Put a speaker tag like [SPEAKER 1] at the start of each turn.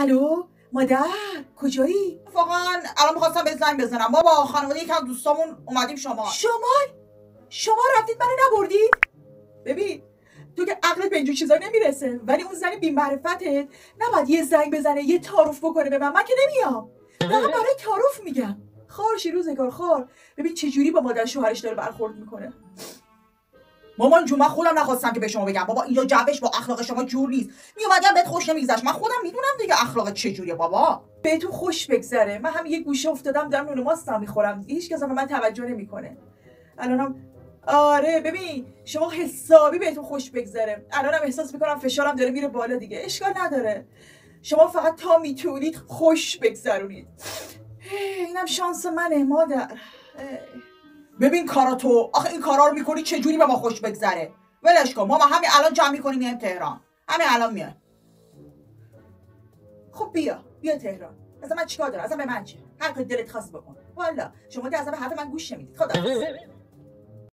[SPEAKER 1] الو مادر کجایی؟
[SPEAKER 2] واقعا الان می‌خواستم به زنگ بزنم. ما با خانواده یکی از دوستامون اومدیم شما
[SPEAKER 1] شمال؟ شما رفتید منو نبردید؟ ببین تو که عقلت به اینجور چیزا نمی‌رسه. ولی اون زن بی معرفتت نباید یه زنگ بزنه یه تعارف بکنه به من. من که نمیام. فقط برای تعارف میگم. خار روزگار خار. ببین چه جوری با مادر شوهرش داره برخورد می‌کنه.
[SPEAKER 2] مامان جون من خودم نخواستم که به شما بگم. بابا اینجا جوش با اخلاق شما جور نیست. میومدم بهت خوش نمیگذشت. من خودم می‌دونم دیگه اخلاق چه جوریه بابا.
[SPEAKER 1] بهتون خوش بگذره. من هم یه گوشه افتادم دارم نون ماست می‌خورم. هیچ کس به من توجه نمی‌کنه. الانم آره ببین شما حسابی بهتون خوش بگذره. الانم احساس می‌کنم فشارم داره میره بالا دیگه. اشکال نداره. شما فقط تا می‌تونید خوش بگذرونید. اینم شانس منه مادر.
[SPEAKER 2] ببین کاراتو آخه این کارا رو می‌کنی چه جوری به ما خوش بگذره؟ ولش کن. ما همین الان جمع می‌کنیم میایم تهران. همین الان میایم.
[SPEAKER 1] خب بیا. بیا تهران. اصلا من چیکار دارم؟ اصلا به من چه هر کاری دلت خواست بکن. والا. شما که اصلا به حرف من گوش نمی‌دید خدا.